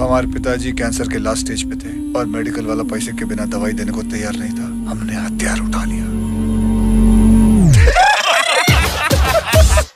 हमारे पिताजी कैंसर के लास्ट स्टेज पे थे और मेडिकल वाला पैसे के बिना दवाई देने को तैयार नहीं था। हमने हथियार उठा लिया।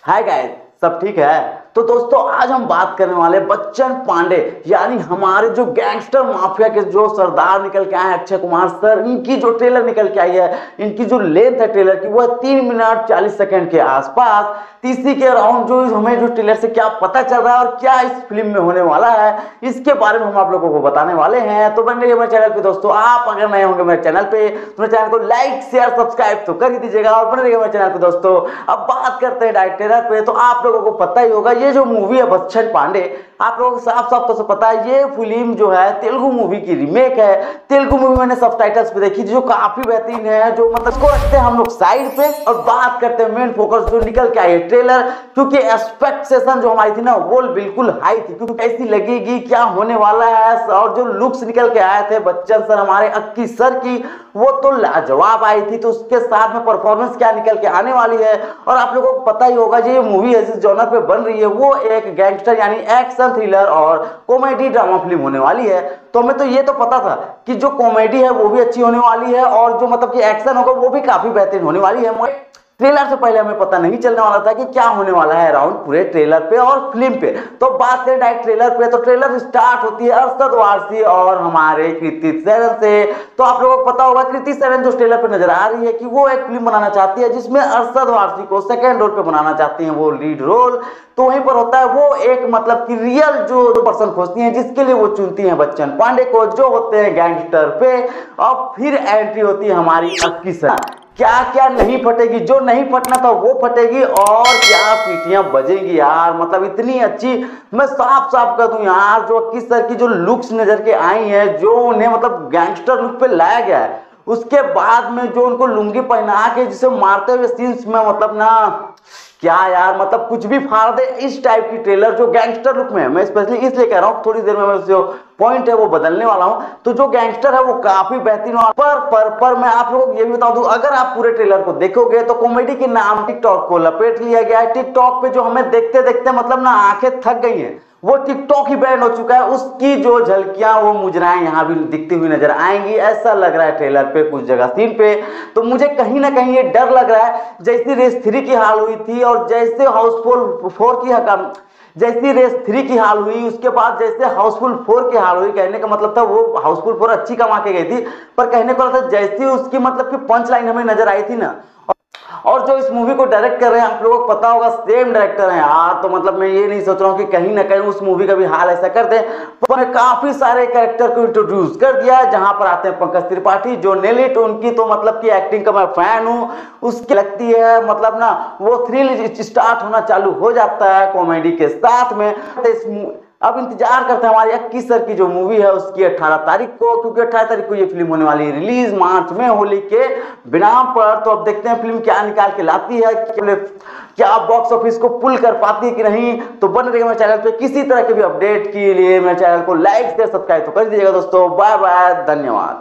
हाय गाइस सब ठीक है? तो दोस्तों, आज हम बात करने वाले बच्चन पांडे, यानी हमारे जो गैंगस्टर माफिया के जो सरदार निकल के आए हैं, अक्षय कुमार सर, इनकी जो ट्रेलर निकल के आई है, इनकी जो लेंथ है ट्रेलर की, वो तीन मिनट चालीस सेकंड के आसपास। तीसरी के अराउंड जो हमें जो ट्रेलर से क्या पता चल रहा है और क्या इस फ़िल्म में होने वाला है, इसके बारे में हम आप लोगों को बताने वाले हैं। तो बन रही मेरे चैनल पे दोस्तों, आप अगर नए होंगे मेरे चैनल पे तो मेरे चैनल को लाइक शेयर सब्सक्राइब तो कर ही दीजिएगा और बने रहिएगा मेरे चैनल पे दोस्तों। अब बात करते हैं डायरेक्ट ट्रेलर पे तो आप लोगों को पता ही होगा, ये जो मूवी है बच्चन पांडे, आप लोगों को साफ़ साफ़ तो से पता है, ये फ़िल्म जो है, तेलुगु मूवी की रीमेक है। तेलुगु मूवी मैंने सब टाइटल्स पे देखी, जो काफ़ी बेहतरीन है, जो मतलब इसको रखते हैं हम लोग साइड पे, और बात करते हैं मेन फोकस जो निकल के आई है ट्रेलर क्योंकि एक्सपेक्टेशन जो हमारी थी ना, वो बिल्कुल हाई थी, क्योंकि कैसी लगेगी, क्या होने वाला है, और जो लुक्स निकल के आए थे बच्चन सर, हमारे अक्की सर की, वो तो लाजवाब आई थी तो उसके साथ में परफॉर्मेंस क्या निकल के आने वाली है? और आप लोगों को पता ही होगा, जो ये मूवी है जॉनर पे बन रही है, वो एक गैंगस्टर यानी एक्शन थ्रिलर और कॉमेडी ड्रामा फ़िल्म होने वाली है। तो हमें तो ये तो पता था कि जो कॉमेडी है, वो भी अच्छी होने वाली है और जो मतलब कि एक्शन होगा, वो भी काफ़ी बेहतरीन होने वाली है। ट्रेलर से पहले हमें पता नहीं चलने वाला था कि क्या होने वाला है अराउंड पूरे ट्रेलर पे और फ़िल्म पे। तो बात करें डायरेक्ट ट्रेलर पे तो ट्रेलर स्टार्ट होती है अरशद वारसी और हमारे कृति सेरन से। तो आप लोगों को पता होगा कृति सेरन जो ट्रेलर पे नज़र आ रही है कि वो एक फ़िल्म बनाना चाहती है, जिसमें अरसद वारसी को सेकेंड रोल पे बनाना चाहती है वो लीड रोल तो वहीं पर होता है वो एक मतलब कि रियल जो पर्सन खोजती हैं, जिसके लिए वो चुनती हैं बच्चन पांडे को, जो होते हैं गैंगस्टर पे। और फिर एंट्री होती है हमारी अक्की सर। क्या क्या नहीं फटेगी, जो नहीं फटना था वो फटेगी और क्या पीटियाँ बजेंगी यार। मतलब इतनी अच्छी, मैं साफ़ साफ़ कर दू यार, जो किस तरह की जो लुक्स नज़र के आई है, जो उन्हें मतलब गैंगस्टर लुक पे लाया गया है। उसके बाद में जो उनको लुंगी पहना के जिसे मारते हुए सीन्स में मतलब ना क्या यार मतलब कुछ भी फाड़ दे, इस टाइप की ट्रेलर जो गैंगस्टर लुक में है, मैं स्पेशली इसलिए कह रहा हूँ, थोड़ी देर में मैं जो पॉइंट है, वो बदलने वाला हूँ। तो जो गैंगस्टर है, वो काफ़ी बेहतरीन पर पर पर मैं आप लोगों को ये भी बता दू, अगर आप पूरे ट्रेलर को देखोगे तो कॉमेडी के नाम टिकटॉक को लपेट लिया गया है। टिकटॉक पे जो हमें देखते देखते मतलब ना आँखें थक गई हैं। वो टिकटॉक ही बैंड हो चुका है, उसकी जो झलकियाँ, वो मुजराएँ यहाँ भी दिखती हुई नज़र आएँगी। ऐसा लग रहा है ट्रेलर पे कुछ जगह सीन पे। तो मुझे कहीं ना कहीं ये डर लग रहा है, जैसी रेस थ्री की हाल हुई थी और जैसे हाउसफुल फोर की हकम जैसी रेस थ्री की हाल हुई, उसके बाद जैसे हाउसफुल फोर की हाल हुई, कहने का मतलब था वो हाउसफुल फोर अच्छी कमा के गई थी, पर कहने का मतलब जैसी उसकी मतलब कि पंच लाइन हमें नज़र आई थी ना और जो इस मूवी को डायरेक्ट कर रहे हैं आप लोगों को पता होगा सेम डायरेक्टर हैं। यार तो मतलब मैं ये नहीं सोच रहा हूँ कि कहीं ना कहीं उस मूवी का भी हाल ऐसा कर दें, पर काफ़ी सारे कैरेक्टर को इंट्रोड्यूस कर दिया है, जहाँ पर आते हैं पंकज त्रिपाठी, जो नेलिट उनकी तो मतलब की एक्टिंग का मैं फ़ैन हूँ, उसकी लगती है मतलब ना, वो थ्रिल स्टार्ट होना चालू हो जाता है कॉमेडी के साथ में। अब इंतज़ार करते हैं, हमारी इक्कीस सर की जो मूवी है, उसकी 18 तारीख को, क्योंकि 18 तारीख को ये फ़िल्म होने वाली है रिलीज़ मार्च में होली के बिना पर। तो अब देखते हैं फ़िल्म क्या निकाल के लाती है, क्या बॉक्स ऑफ़िस को पुल कर पाती है कि नहीं? तो बन रही मेरे चैनल पे किसी तरह के भी अपडेट के लिए मेरे चैनल को लाइक शेयर सब्सक्राइब तो कर दीजिएगा दोस्तों। बाय बाय धन्यवाद।